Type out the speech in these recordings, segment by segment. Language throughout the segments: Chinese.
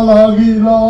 Allah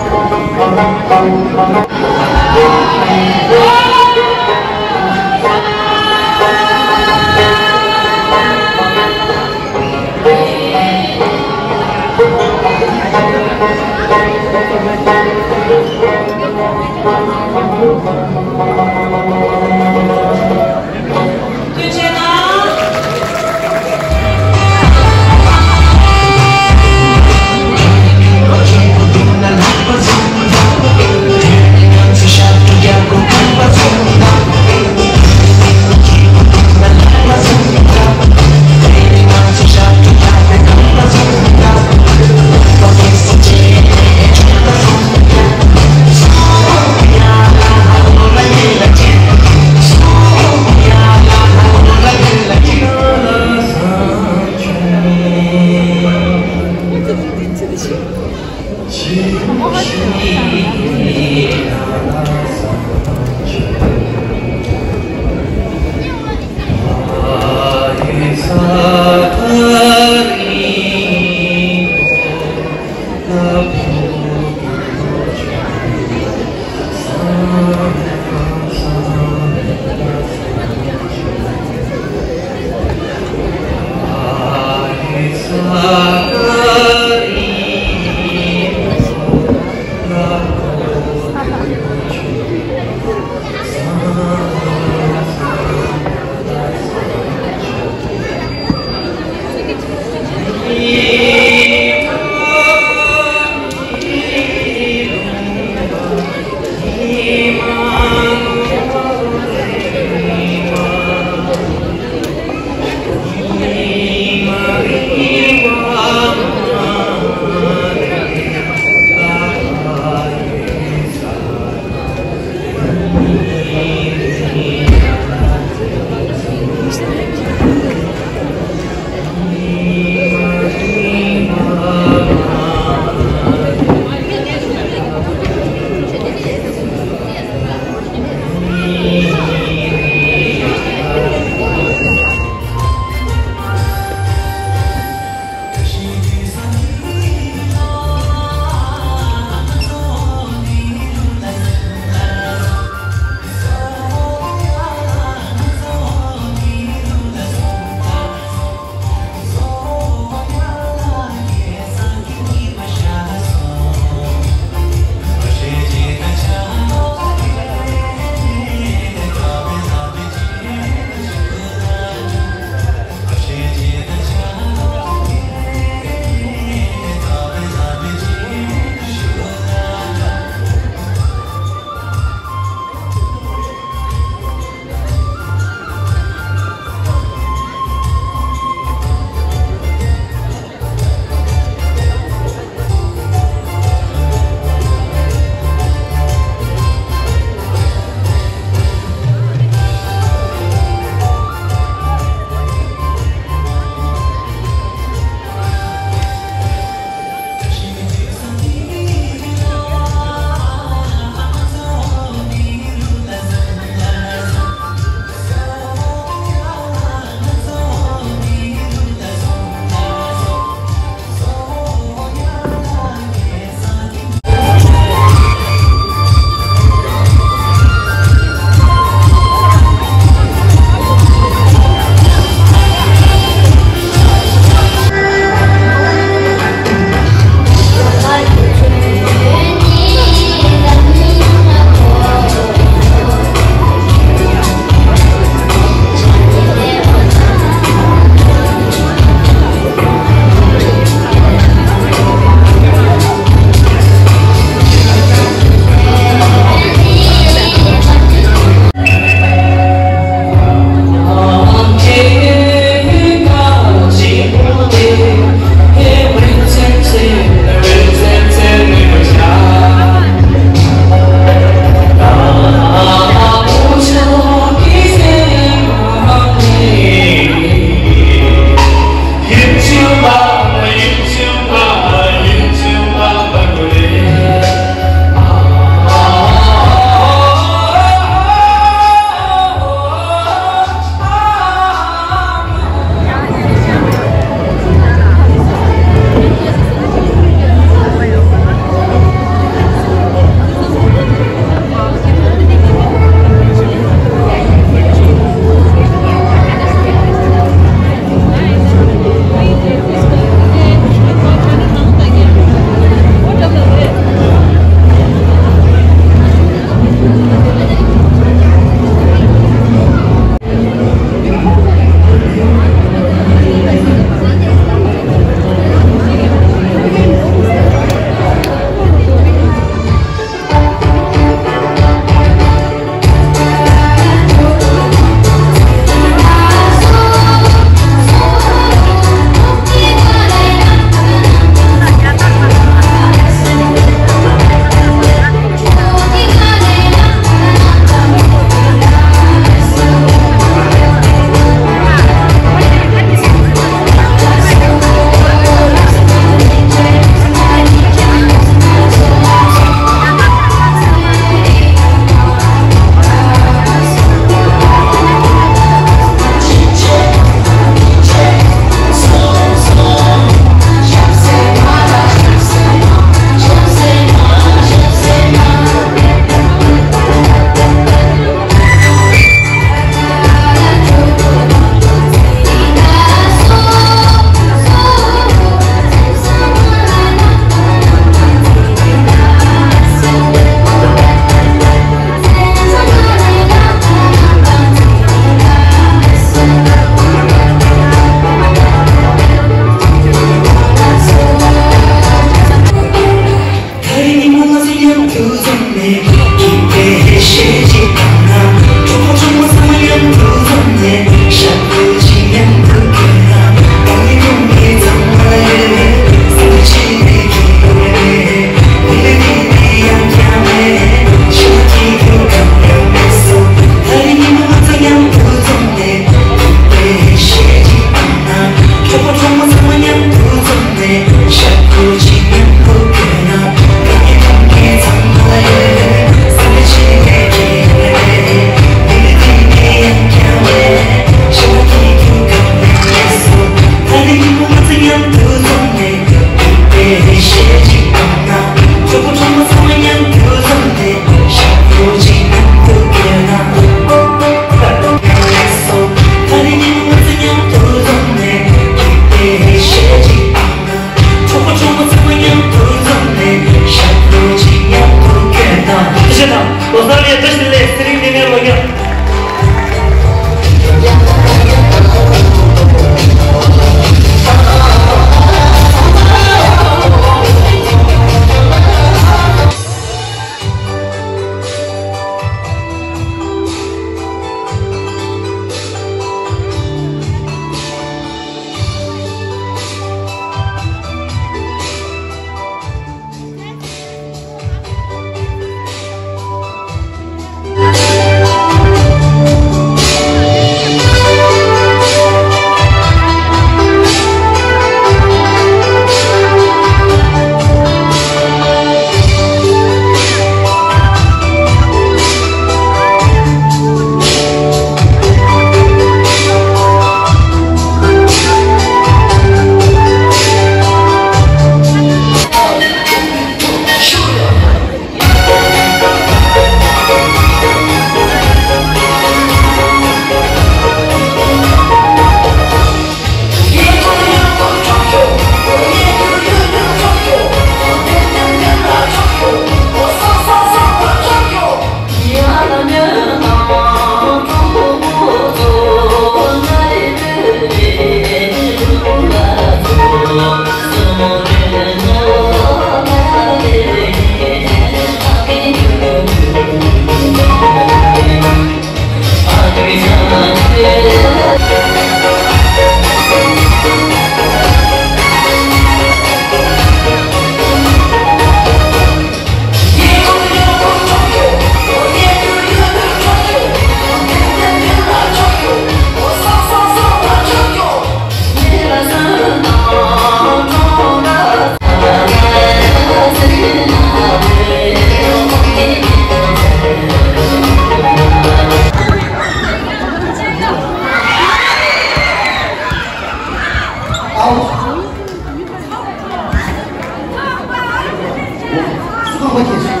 后我解释。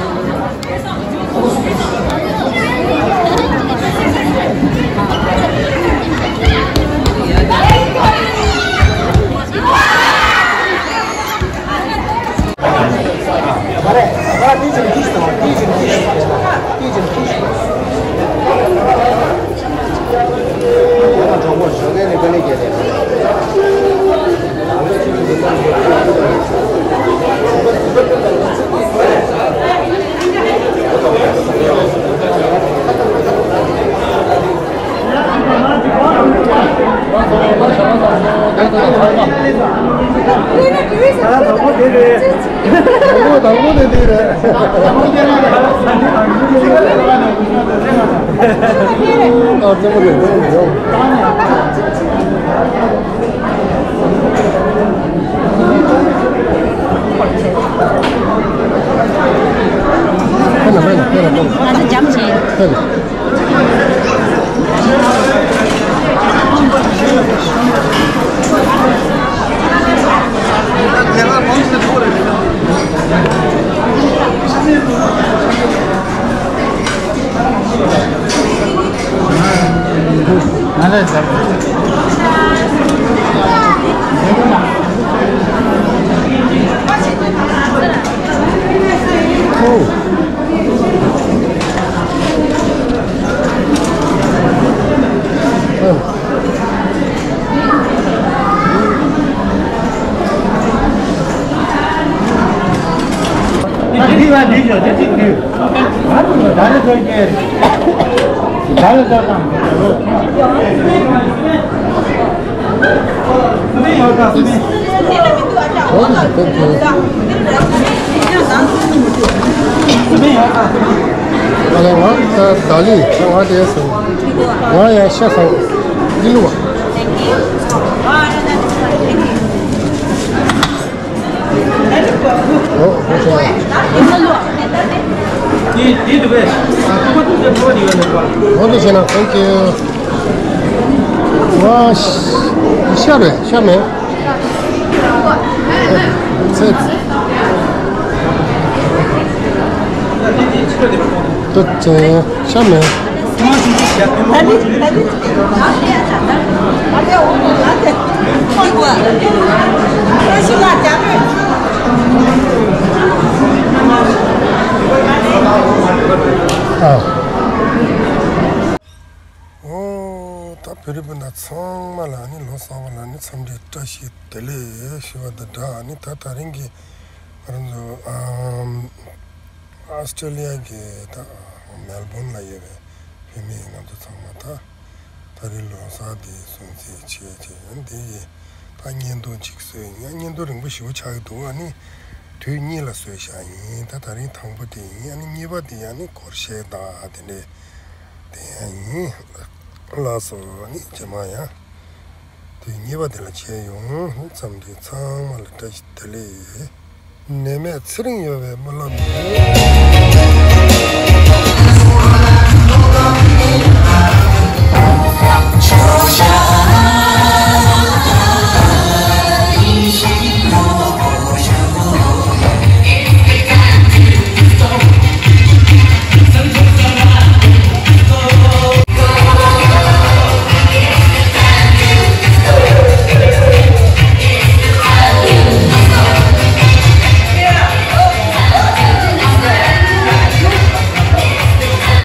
Tabii. 好了，我的大理，我的是，我也写上一路。好，我说。你你对不对？我都在跑这个是吧？我就行了，Thank you。我下面下面，这这这下面。tā pērīpa nā tsāṅ mā lāni lō sāṅ mā lāni tsamdhī tāshī tēlē shivā dā dā nī tā tā rīngi rāndzō Australia ki tā Melbourne lā yawē pēmī ngā tō tsāṅ mā tā tā rī lō sā dī sūn sī chī chī 다 년도 직세 야 년도 링부 시우 차도 아니 되니라 쇠샤이 다 다른 당부디 아니 니바디 아니 거셔다 되네 대니 라서 아니 제마야 되니바들 제용 참기 참을 다시 들리 네메 쓰릉여베 몰라